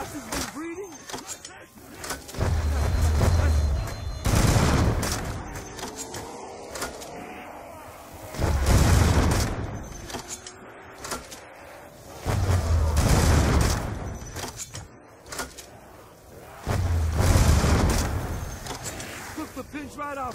grass has been breeding. Took the pinch right off.